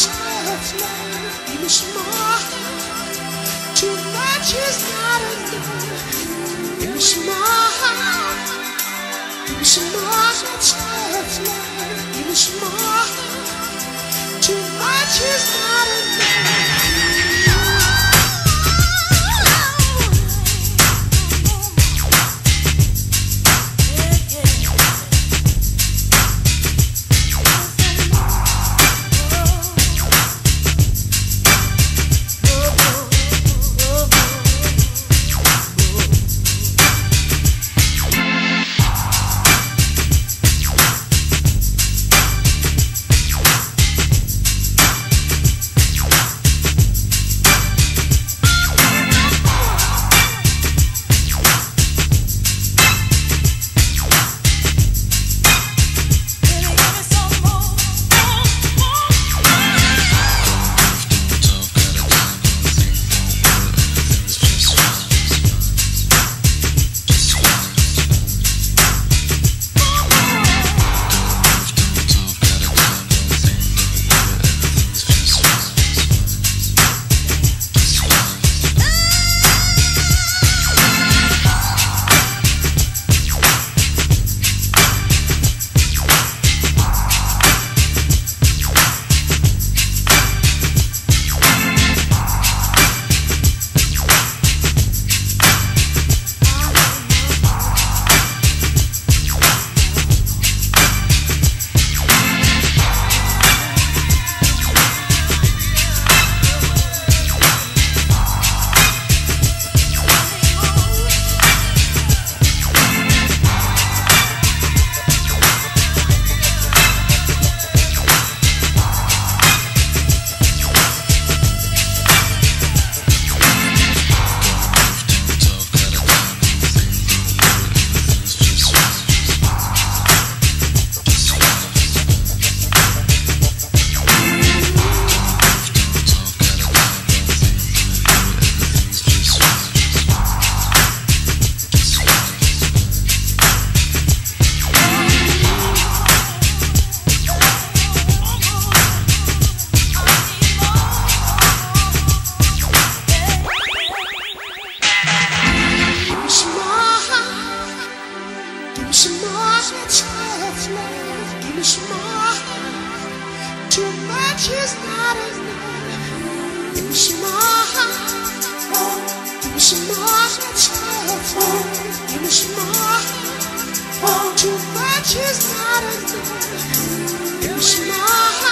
Chance, Lord. Give me some more. Too much is not enough. Some more chance, Lord. Give me some more. Too much is Too much is not enough. Some more. Give me some more chance, Lord. Give me some more. Too much is not enough. Give me some more.